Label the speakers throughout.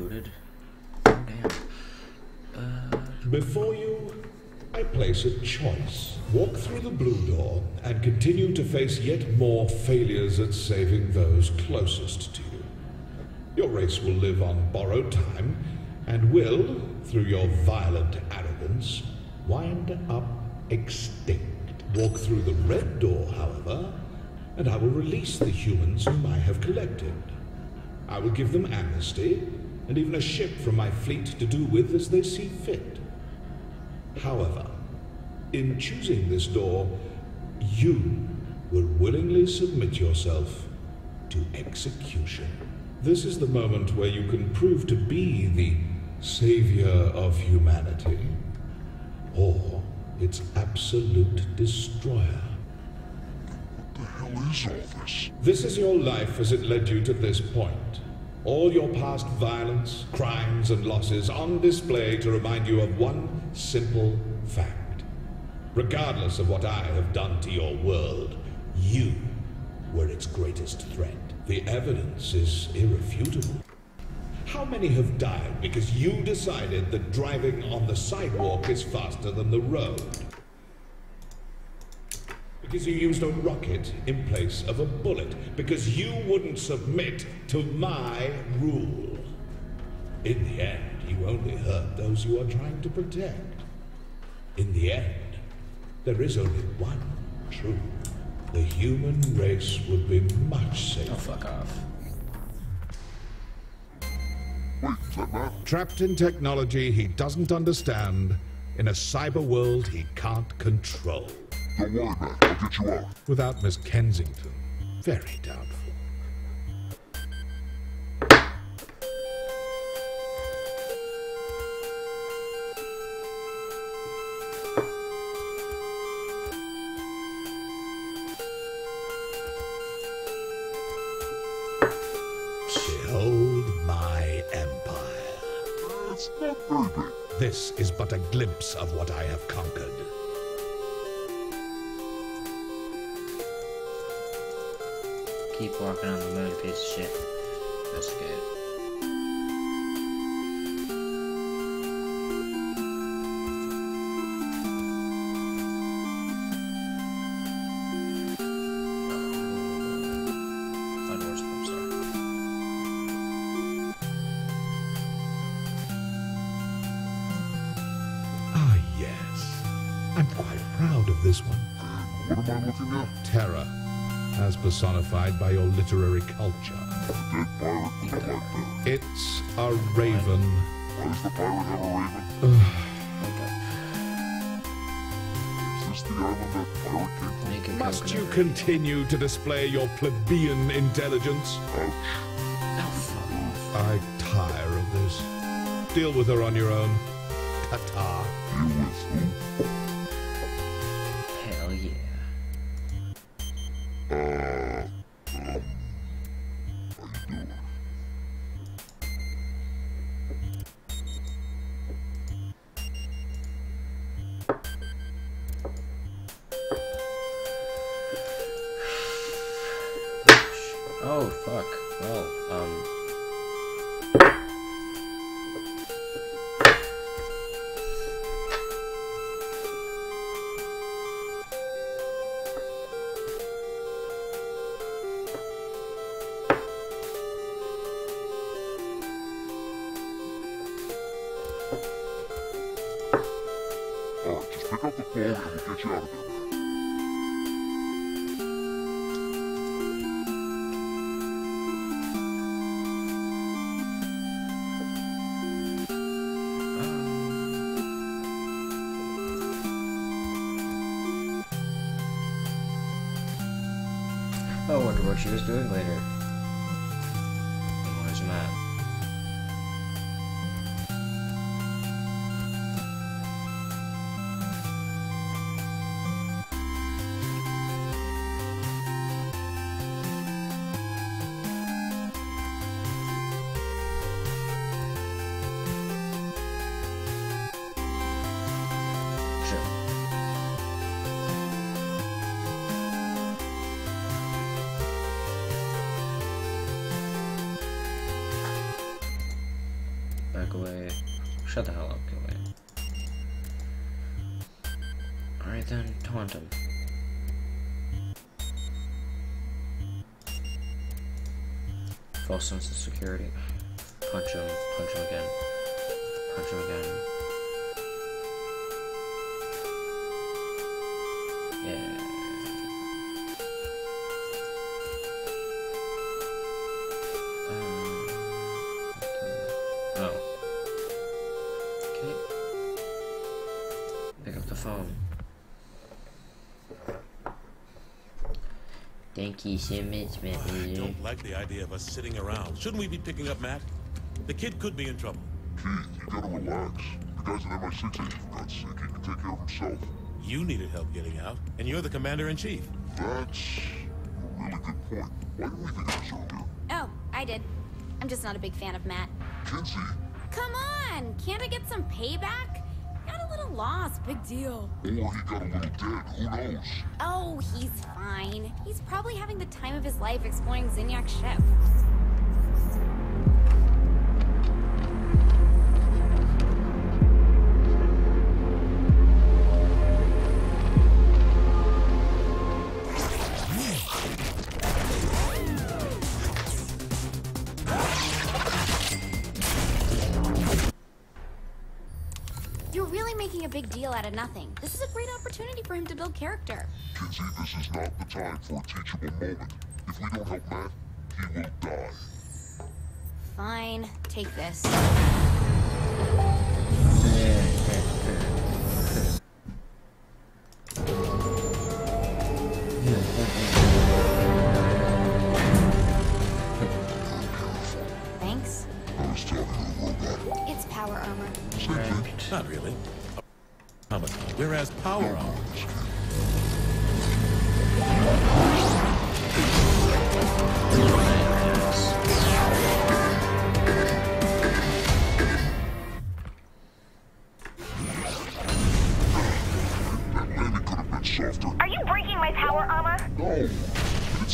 Speaker 1: booted. Damn. Uh,
Speaker 2: Before you, I place a choice. Walk through the blue door and continue to face yet more failures at saving those closest to you. Your race will live on borrowed time and will, through your violent arrogance, wind up extinct. Walk through the red door, however, and I will release the humans whom I have collected. I will give them amnesty and even a ship from my fleet to do with as they see fit. However, in choosing this door, you will willingly submit yourself to execution. This is the moment where you can prove to be the savior of humanity, or its absolute destroyer.
Speaker 3: What The hell is all this?
Speaker 2: This is your life as it led you to this point. All your past violence, crimes, and losses on display to remind you of one simple fact. Regardless of what I have done to your world, you were its greatest threat. The evidence is irrefutable. How many have died because you decided that driving on the sidewalk is faster than the road? Because you used a rocket in place of a bullet. Because you wouldn't submit to my rule. In the end, you only hurt those you are trying to protect. In the end, there is only one truth. The human race would be much safer.
Speaker 1: oh, fuck off.
Speaker 3: Wait, is that Matt?
Speaker 2: Trapped in technology he doesn't understand, in a cyber world he can't control.
Speaker 3: Don't worry, Matt. I'll get you out.
Speaker 2: Without Miss Kensington, very doubtful. Behold my empire.
Speaker 3: It's not very big.
Speaker 2: This is but a glimpse of what I have conquered.
Speaker 1: Keep walking on the moon, piece of shit. That's good. Thought it was from Star.
Speaker 2: Ah, yes. I'm quite proud of this one.
Speaker 3: What am I looking at?
Speaker 2: Terror, as personified by your literary culture.
Speaker 3: A dead pirate with a like that.
Speaker 2: It's a raven.
Speaker 3: Why does the pirate have a raven? Is this the island that pirate came from?
Speaker 1: Make a
Speaker 2: Must you continue to display your plebeian intelligence?
Speaker 3: Ouch.
Speaker 2: I tire of this. Deal with her on your own. Ta-ta.
Speaker 3: You with who?
Speaker 1: Oh, fuck. Well, um. What she was doing later. Away. Shut the hell up, go away. Alright then, taunt him. False sense of security. Punch him, punch him again. Punch him again. Yeah. Um, oh. Phone. Thank you so much,
Speaker 4: I don't like the idea of us sitting around. Shouldn't we be picking up Matt? The kid could be in trouble.
Speaker 3: Keith, you gotta relax. The guy's an MI6 agent, for God's sake. He can take care of himself.
Speaker 4: You needed help getting out, and you're the commander-in-chief.
Speaker 3: That's a really good point. Why didn't we think of this earlier?
Speaker 5: Oh, I did. I'm just not a big fan of Matt.
Speaker 3: Kinzie,
Speaker 5: Come on! Can't I get some payback? Got a little lost, big deal.
Speaker 3: or he got a little dead. Who knows?
Speaker 5: Oh, he's fine. He's probably having the time of his life exploring Zinyak's ship. Of nothing. This is a great opportunity for him to build character.
Speaker 3: Kinzie, this is not the time for a teachable moment. If we don't help Matt, he will die.
Speaker 5: Fine, take this.
Speaker 3: Could have been softer.
Speaker 6: Are you breaking my power armor?
Speaker 3: No, it's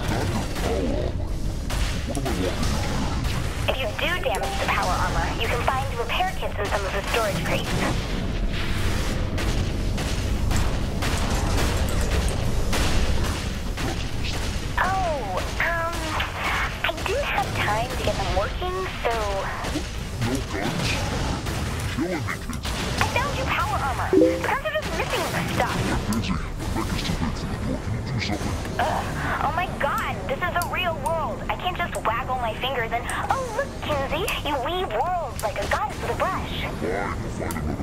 Speaker 3: not your power armor. What am I walking?
Speaker 6: If you do damage the power armor, you can find repair kits in some of the storage crates. Oh, um, I didn't have time to get them working, so
Speaker 3: No guns? Killing me, Kinzie.
Speaker 6: I found your power armor. Guns are just missing stuff.
Speaker 3: Kinzie, Rebecca's something?
Speaker 6: Oh my god, this is a real world. I can't just waggle my fingers and, oh look, Kinzie, you weave worlds like a goddess with a brush.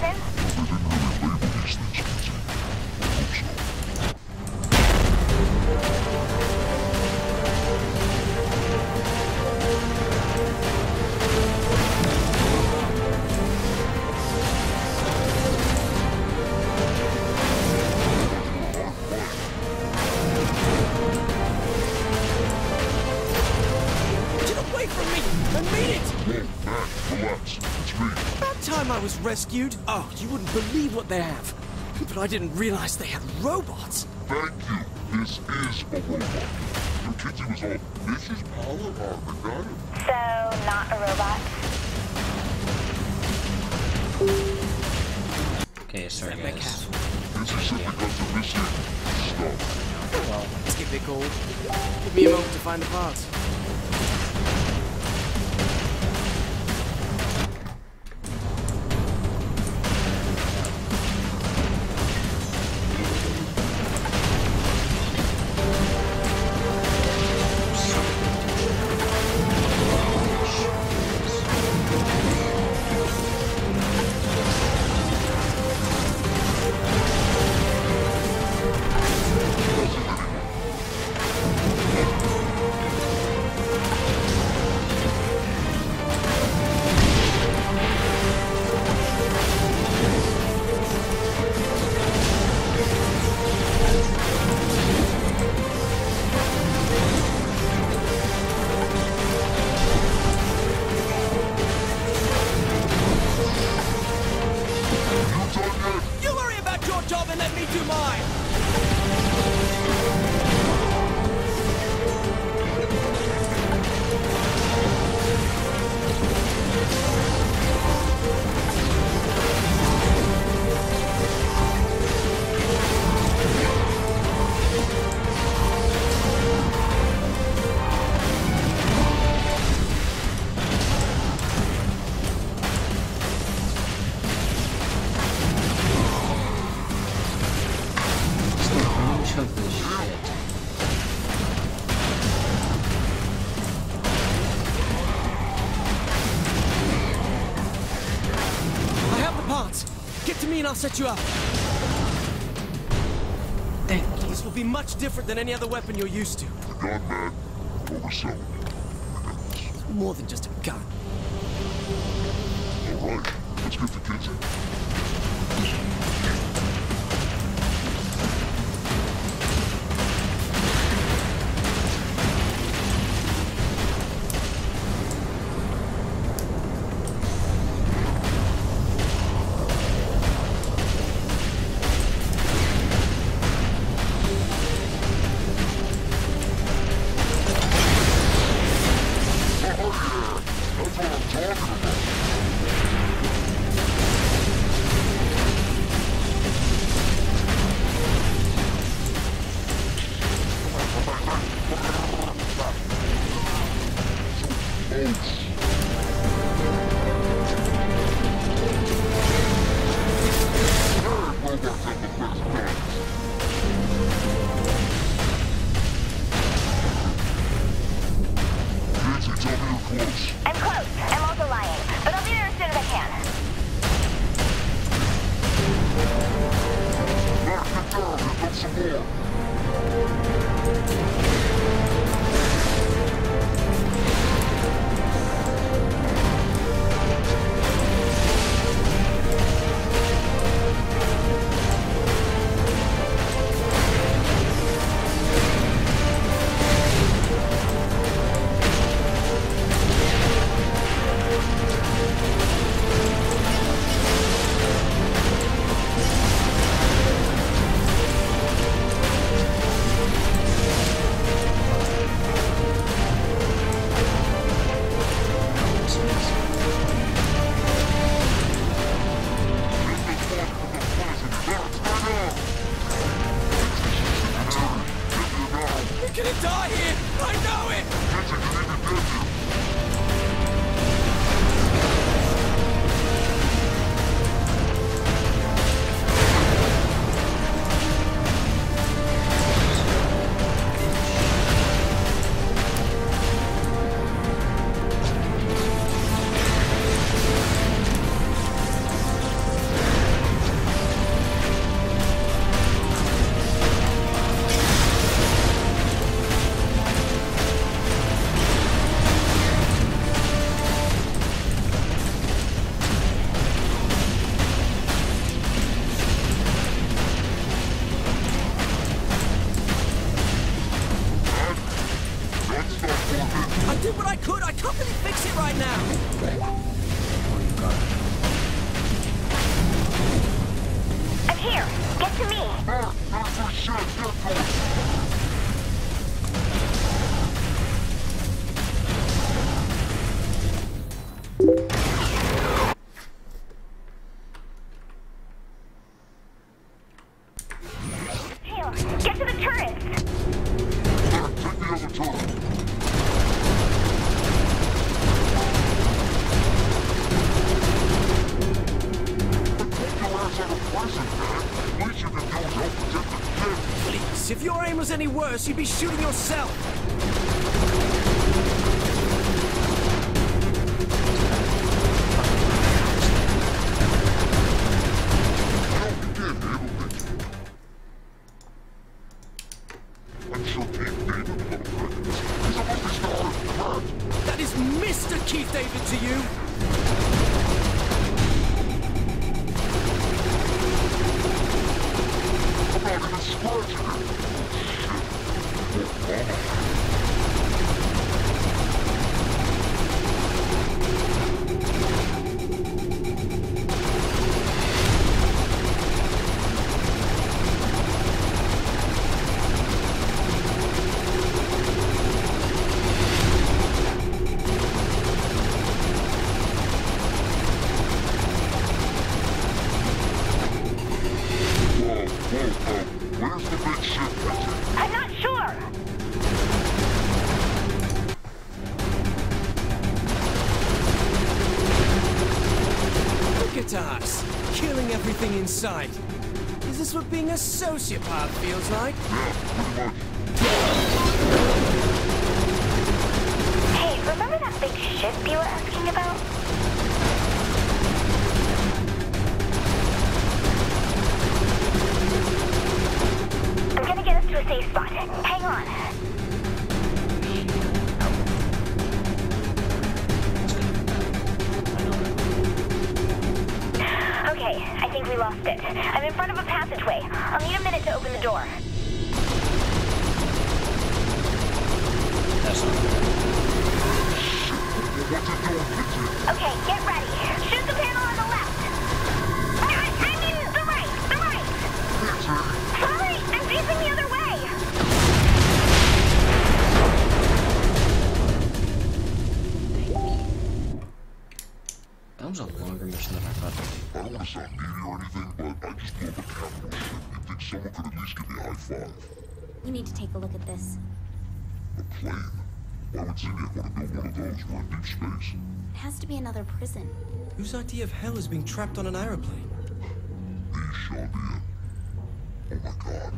Speaker 6: That's
Speaker 7: rescued. Oh, you wouldn't believe what they have. But I didn't realize they had robots.
Speaker 3: Thank you. This is a robot. Your Kinzie was all, this is power armor, got it?
Speaker 6: So, not a robot?
Speaker 1: Okay, sorry
Speaker 7: That make
Speaker 1: guys.
Speaker 3: Kinzie simply got the missing stuff.
Speaker 7: Well, let's give it a call. Give me a moment to find the parts. Get to me and I'll set you up.
Speaker 1: Thank you.
Speaker 7: This will be much different than any other weapon you're used to.
Speaker 3: The gun, man. Overselling it. We.
Speaker 7: More than just a gun.
Speaker 3: All right. Let's get to Kinzie. Oh Capture point. you'd be shooting yourself! what being a sociopath feels like. Whose idea of hell is being trapped on an aeroplane?
Speaker 8: Leash idea. Oh my god.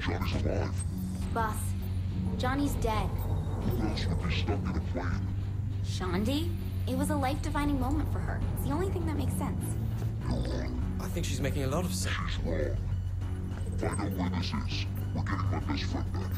Speaker 8: Johnny's alive.
Speaker 5: Boss, Johnny's dead.
Speaker 8: Who else would be stuck in a plane?
Speaker 5: Shaundi? It was a life-defining moment for her. It's the only thing that makes sense.
Speaker 3: I think she's making a lot of sense.
Speaker 8: She's wrong. Find out where this is. We're getting my best friend back.